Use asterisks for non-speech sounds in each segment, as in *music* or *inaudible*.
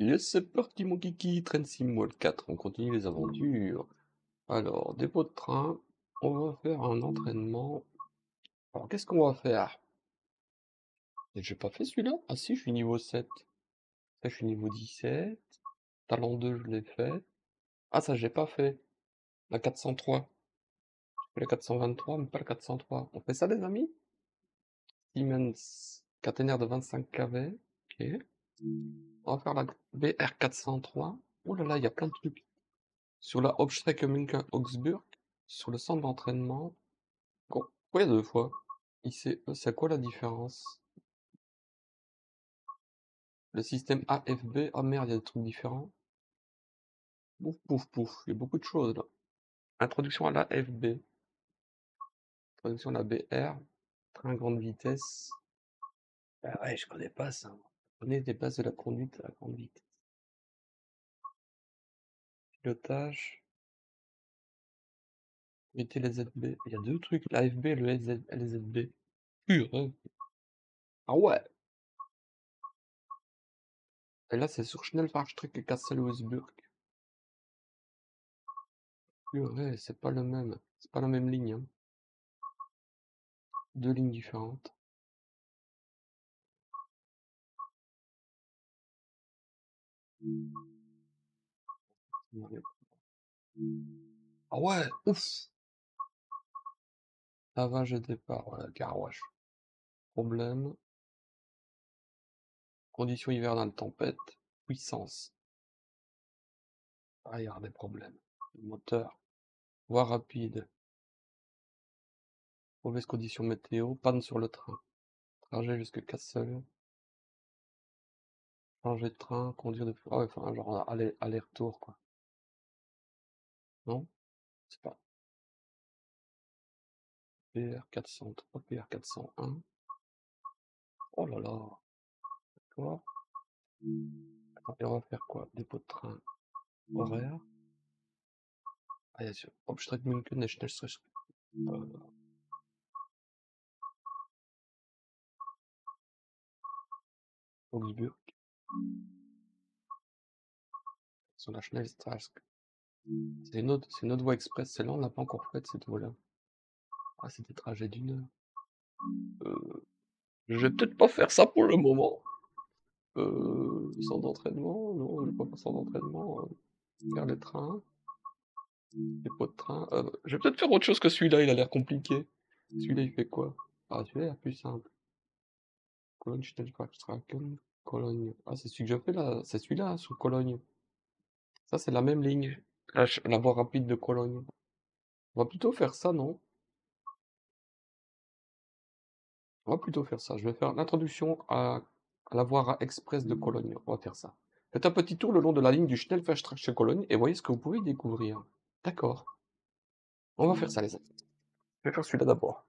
Yes, c'est parti mon kiki, Train Sim World 4, on continue les aventures. Alors, dépôt de train, on va faire un entraînement. Alors, qu'est-ce qu'on va faire? J'ai pas fait celui-là? Ah si, je suis niveau 7. Ça, je suis niveau 17. Talent 2, je l'ai fait. Ah, ça, j'ai pas fait. La 403. La 423, mais pas la 403. On fait ça, les amis? Siemens, caténaire de 25 kV. Ok. On va faire la BR403. Oh là là, il y a plein de trucs. Sur la Hauptstrecke München-Augsburg, sur le centre d'entraînement. Pourquoi deux fois ICE, c'est quoi la différence? Le système AFB, oh merde, il y a des trucs différents. Pouf, pouf, pouf, il y a beaucoup de choses là. Introduction à l'AFB. Introduction à la BR. Train grande vitesse. Ah ouais, je connais pas ça. Connais des bases de la conduite à grande vitesse. Pilotage. Éviter les ZB. Il y a deux trucs, l'AFB et le LZ LZB. Purée. Ah ouais. Et là, c'est sur Schnellfahrstrecke Kassel-Wolfsburg. Purée, c'est pas le même. C'est pas la même ligne. hein. Deux lignes différentes. Ah ouais, ouf. Lavage et départ, voilà, garouage. Problème. Conditions hivernales, tempête, puissance. Ah, il y aura des problèmes. Moteur. Voie rapide. Mauvaise condition météo, panne sur le train. Trajet jusque Kassel. Changer de train, conduire de... Ah ouais, enfin, genre aller- aller-retour, quoi. Non? C'est pas. PR403, PR401. Oh là là. D'accord. Et on va faire quoi? Dépôt de train. Horaire. Ah, sur Hauptstrecke München et Schnellstrecke. Euh, Augsburg. Sur la Schnellstraße. C'est une autre, une autre voie express. Celle-là, on l'a pas encore faite, cette voie-là. Ah, c'est des trajets d'une heure. Euh, je vais peut-être pas faire ça pour le moment. Euh, sans d'entraînement, non, je vais pas faire sans d'entraînement. euh, faire les trains. Les pots de train. Euh, je vais peut-être faire autre chose que celui-là, il a l'air compliqué. Celui-là, il fait quoi? Ah, celui-là, il plus simple. Schnellfahrstrecken, Cologne. Ah, c'est celui que j'ai fait là, c'est celui-là, sur Cologne. Ça, c'est la même ligne. La, voie rapide de Cologne. On va plutôt faire ça, non? On va plutôt faire ça. Je vais faire l'introduction à, la voie express de Cologne. On va faire ça. Faites un petit tour le long de la ligne du Schnellfahrstrecke Cologne et voyez ce que vous pouvez découvrir. D'accord. On va faire ça, les amis. Je vais faire celui-là d'abord.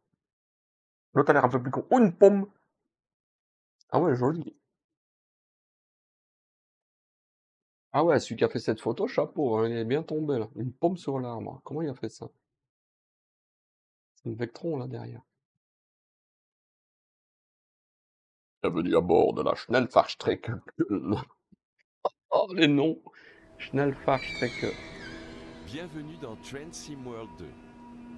L'autre a l'air un peu plus con. Oh, une pomme! Ah ouais, joli. Ah ouais, celui qui a fait cette photo, chapeau, hein, il est bien tombé là. Une pomme sur l'arbre. Comment il a fait ça? C'est une Vectron là derrière. Bienvenue à bord de la Schnellfahrstrecke. *laughs* Oh, les noms! Schnellfahrstrecke. Bienvenue dans Train Sim World 2,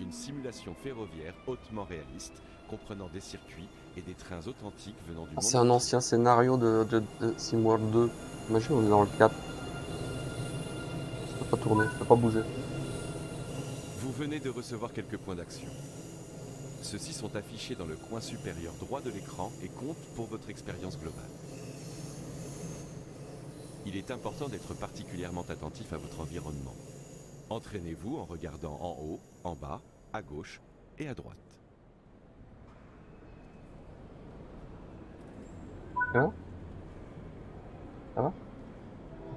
une simulation ferroviaire hautement réaliste comprenant des circuits et des trains authentiques venant du Ah, monde. c'est un ancien scénario de, de, de SimWorld 2. Imagine, on est dans le 4. Ça pas tourner, ça pas bouger. Vous venez de recevoir quelques points d'action. Ceux-ci sont affichés dans le coin supérieur droit de l'écran et comptent pour votre expérience globale. Il est important d'être particulièrement attentif à votre environnement. Entraînez-vous en regardant en haut, en bas, à gauche et à droite.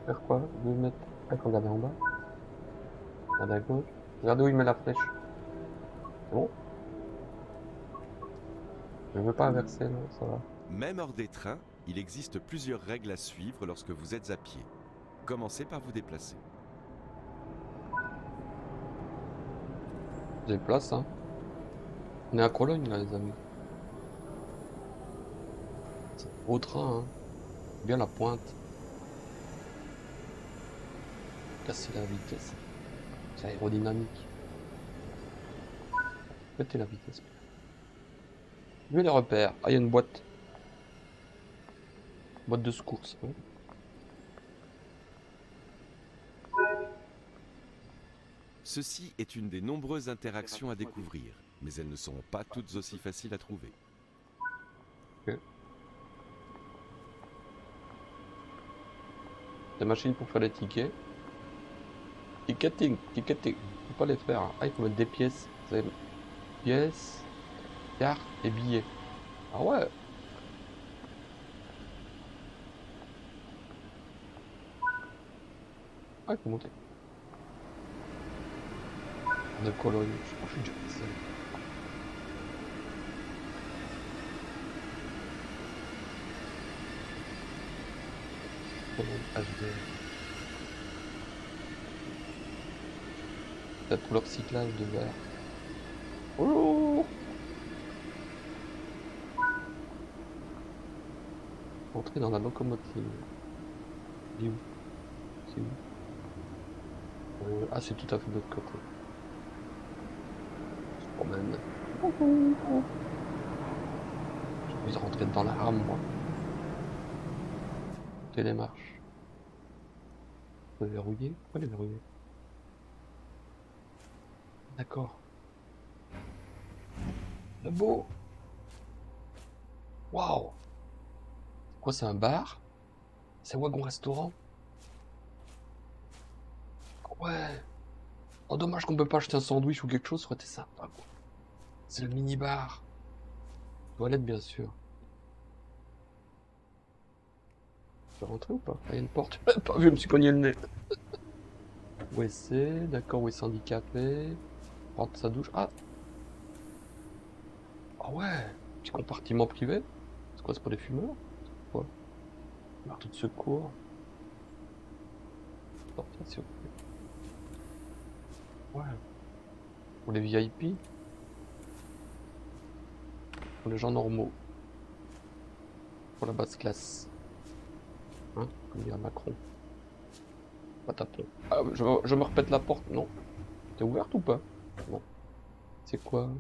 Faire quoi? 2 mètres? Ah, faut regarder en bas. Regarder à gauche. Regardez où il met la flèche. C'est bon? Je veux pas inverser, non, ça va. Même hors des trains, il existe plusieurs règles à suivre lorsque vous êtes à pied. Commencez par vous déplacer. J'ai place, hein. On est à Cologne, là, les amis. C'est Au train, hein. Bien la pointe. Casser la vitesse? C'est aérodynamique. Mettez la vitesse. Vais les repères. Ah, il y a une boîte. Boîte de secours. ça, oui. Ceci est une des nombreuses interactions à découvrir, mais elles ne seront pas toutes aussi faciles à trouver. Des machines pour faire les tickets. Ticketing, ticketing. Faut pas les faire. Ah, il faut mettre des pièces. Pièces, cartes et billets. Ah ouais. Ah, il faut monter. De Cologne. Je crois que je suis déjà passé. Cologne HD. Peut-être pour leur cyclage de verre. Oh Entrer dans la locomotive. Il est où? C'est où? Euh, Ah, c'est tout à fait de l'autre côté. Je promène. Je vais rentrer dans la rame, moi. Télémarche. On peut verrouiller? Pourquoi les verrouiller? D'accord. Le beau Waouh C'est quoi, c'est un bar? C'est wagon restaurant? Ouais Oh, dommage qu'on peut pas acheter un sandwich ou quelque chose, ça aurait été sympa. C'est le mini-bar. Toilette, bien sûr. Je peux rentrer ou pas? Ah, il y a une porte. *laughs* Pas vu, je me suis cogné le nez. WC, d'accord, WC handicapé. Prendre sa douche. Ah Ah ouais Petit compartiment privé. C'est quoi, c'est pour les fumeurs? Quoi? Marteau de secours. Sortir, s'il vous plaît. Ouais. Pour les VIP. Pour les gens normaux. Pour la basse classe. Hein? Comme dirait Macron. Patapon. Ah, je, je me répète la porte, non? T'es ouverte ou pas? Bon. C'est quoi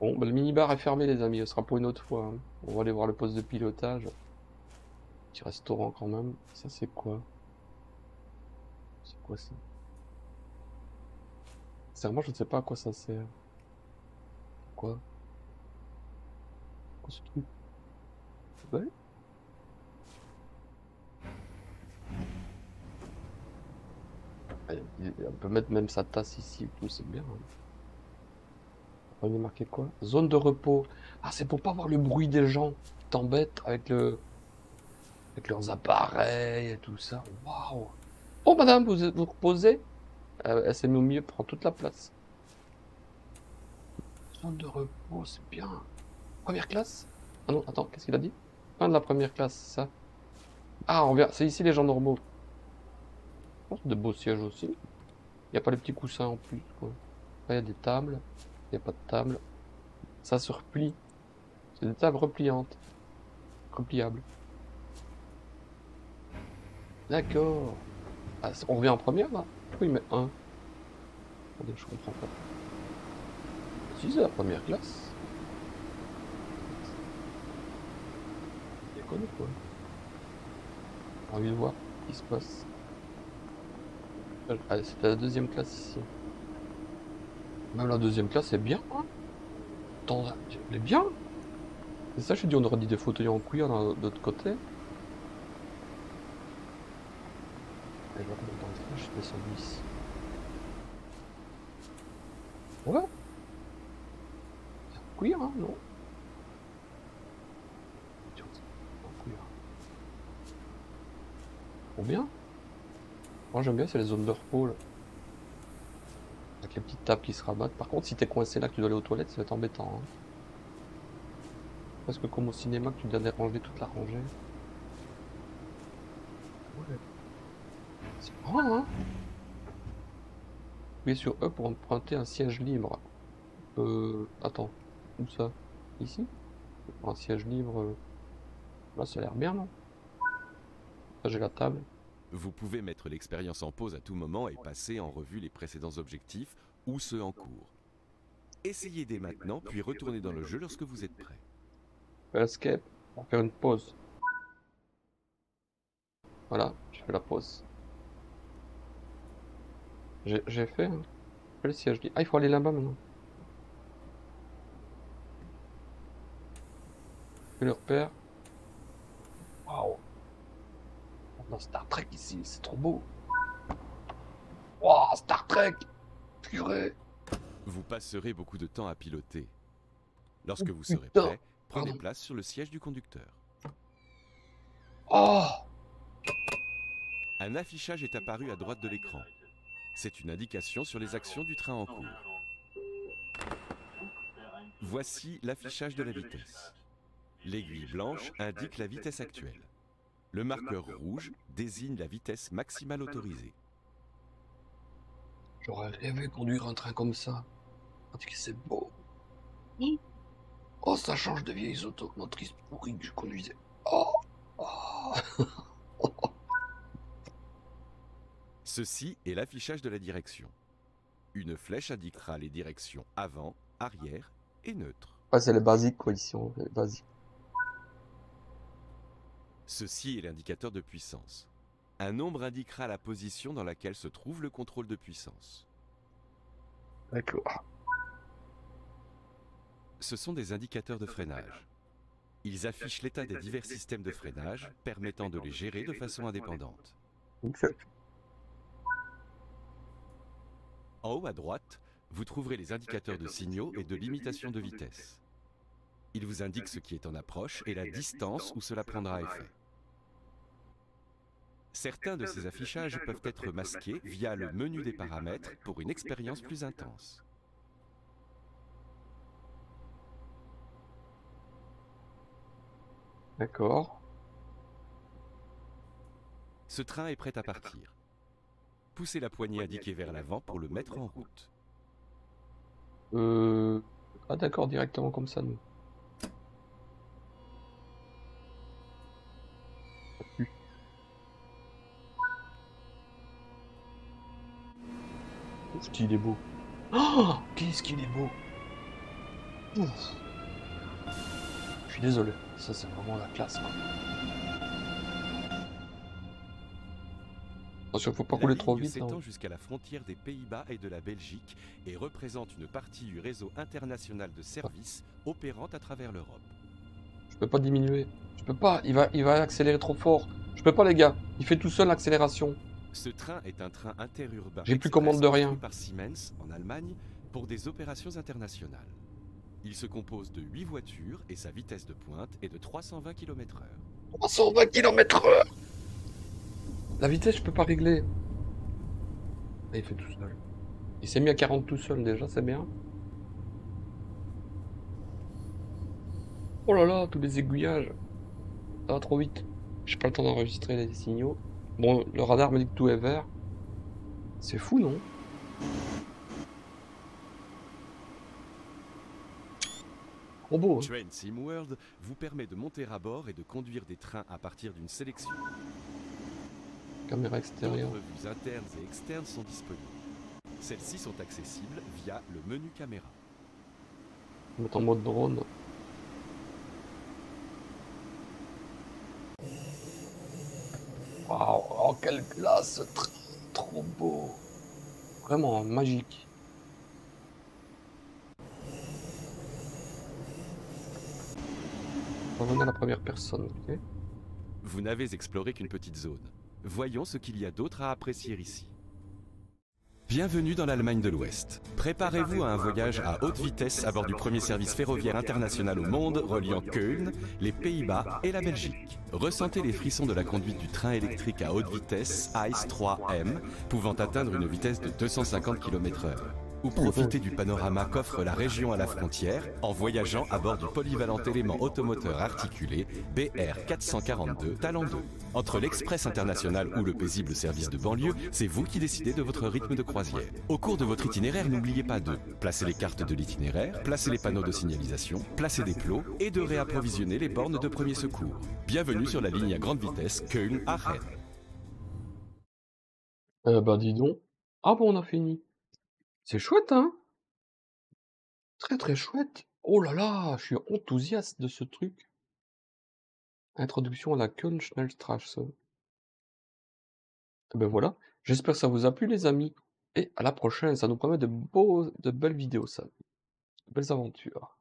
Bon, bah, le minibar est fermé, les amis. Ce sera pour une autre fois. hein. On va aller voir le poste de pilotage. Petit restaurant quand même. Ça, c'est quoi C'est quoi ça Sincèrement, je ne sais pas à quoi ça sert. Quoi Quoi ce truc Ouais Ouais, il- On peut mettre même sa tasse ici tout, c'est bien. hein. On y marqué quoi? Zone de repos. Ah, c'est pour pas avoir le bruit des gens qui t'embêtent avec le... avec leurs appareils et tout ça. Waouh Oh, madame, vous vous reposez? Euh, Elle s'est mise au milieu, prend toute la place. Zone de repos, c'est bien. Première classe? Ah non, attends, qu'est-ce qu'il a dit? Fin de la première classe, ça? Ah, on vient... c'est ici les gens normaux. Oh, de beaux sièges aussi. Il n'y a pas les petits coussins en plus, quoi. Là, il y a des tables. Il n'y a pas de table. Ça se replie. C'est des tables repliantes. Repliables. D'accord. Ah, on revient en première, là? Il met 1 Attendez, je comprends pas. Si, c'est la première classe. Déconne quoi J'ai envie de voir ce qui se passe. Ah, c'était la deuxième classe ici. Même la deuxième classe est bien. Hein Attends, elle est bien. C'est ça, je suis dit, on aurait dit des fauteuils en cuir là, de l'autre côté. Et de train, je descends ici. Ouais. C'est en cuir, hein, non Tiens, c'est En cuir. Trop bien. Moi j'aime bien, c'est les zones de repos là. Avec les petites tables qui se rabattent. Par contre, si t'es coincé là, que tu dois aller aux toilettes, ça va être embêtant. Hein. Presque comme au cinéma, que tu dois aller ranger toute la rangée. Ouais. C'est grand, hein Appuyez sur E pour emprunter un siège libre. Euh... Attends. Où ça? Ici? Un siège libre... euh, Là, ça a l'air bien, non? Après, j'ai la table. Vous pouvez mettre l'expérience en pause à tout moment et passer en revue les précédents objectifs ou ceux en cours. Essayez dès maintenant, puis retournez dans le jeu lorsque vous êtes prêt. Escape. On va faire une pause. Voilà, je fais la pause. J'ai fait. hein. Le siège. Ah, il faut aller là-bas maintenant. Je le repère. Waouh! Dans Star Trek ici, c'est trop beau. Waouh, Star Trek! Purée! Vous passerez beaucoup de temps à piloter. Lorsque vous serez putain. prêt, prenez Pardon. place sur le siège du conducteur. Oh! Un affichage est apparu à droite de l'écran. C'est une indication sur les actions du train en cours. Voici l'affichage de la vitesse. L'aiguille blanche indique la vitesse actuelle. Le marqueur rouge désigne la vitesse maximale autorisée. J'aurais rêvé conduire un train comme ça. Parce que c'est beau. Oh, ça change de vieilles automotrices pourries que je conduisais. Oh! Oh! Ceci est l'affichage de la direction. Une flèche indiquera les directions avant, arrière et neutre. Ouais, c'est les basiques, quoi, ici, les basiques. Ceci est l'indicateur de puissance. Un nombre indiquera la position dans laquelle se trouve le contrôle de puissance. D'accord. Ce sont des indicateurs de freinage. Ils affichent l'état des divers systèmes de freinage, permettant de les gérer de façon indépendante. En haut à droite, vous trouverez les indicateurs de signaux et de limitation de vitesse. Ils vous indiquent ce qui est en approche et la distance où cela prendra effet. Certains de ces affichages peuvent être masqués via le menu des paramètres pour une expérience plus intense. D'accord. Ce train est prêt à partir. Poussez la poignée indiquée vers l'avant pour le mettre en route. Euh... Ah d'accord, directement comme ça, nous. Qu'est-ce qu'il est beau. Oh Qu'est-ce qu'il est beau. Ouf. Je suis désolé, ça c'est vraiment la classe. quoi. Attention, faut pas La rouler trop vite. hein. s'étend jusqu'à la frontière des Pays-Bas et de la Belgique et représente une partie du réseau international de services opérant à travers l'Europe. Je peux pas diminuer. Je peux pas. Il va, il va accélérer trop fort. Je peux pas, les gars. Il fait tout seul l'accélération. Ce train est un train interurbain. J'ai plus commande de rien. construit par Siemens en Allemagne pour des opérations internationales. Il se compose de 8 voitures et sa vitesse de pointe est de 320 km/h. 320 km/h La vitesse, je peux pas régler. Ah, il fait tout seul. Il s'est mis à 40 tout seul déjà, c'est bien. Oh là là, tous les aiguillages. Ça va trop vite. J'ai pas le temps d'enregistrer les signaux. Bon, le radar me dit que tout est vert. C'est fou, non? Beau. hein. Train SimWorld vous permet de monter à bord et de conduire des trains à partir d'une sélection. Caméra extérieure. D'autres vues internes et externes sont disponibles. Celles-ci sont accessibles via le menu caméra. On est en mode drone. Waouh, oh quelle classe, ce train, trop beau. Vraiment magique. À la première personne, Vous n'avez exploré qu'une petite zone. Voyons ce qu'il y a d'autre à apprécier ici. Bienvenue dans l'Allemagne de l'Ouest. Préparez-vous à un voyage à haute vitesse à bord du premier service ferroviaire international au monde reliant Köln, les Pays-Bas et la Belgique. Ressentez les frissons de la conduite du train électrique à haute vitesse ICE 3M, pouvant atteindre une vitesse de 250 km/h. Ou profitez du panorama qu'offre la région à la frontière en voyageant à bord du polyvalent élément automoteur articulé BR 442 Talent 2. Entre l'Express international ou le paisible service de banlieue, c'est vous qui décidez de votre rythme de croisière. Au cours de votre itinéraire, n'oubliez pas de placer les cartes de l'itinéraire, placer les panneaux de signalisation, placer des plots et de réapprovisionner les bornes de premier secours. Bienvenue sur la ligne à grande vitesse Köln-Aachen. Eh bah, dis donc. Ah bon, on a fini. C'est chouette, hein? Très, très chouette. Oh là là, je suis enthousiaste de ce truc. Introduction à la Köln-Schnellstraße. Et ben voilà, j'espère que ça vous a plu les amis et à la prochaine, ça nous promet de beaux de belles vidéos ça. De belles aventures.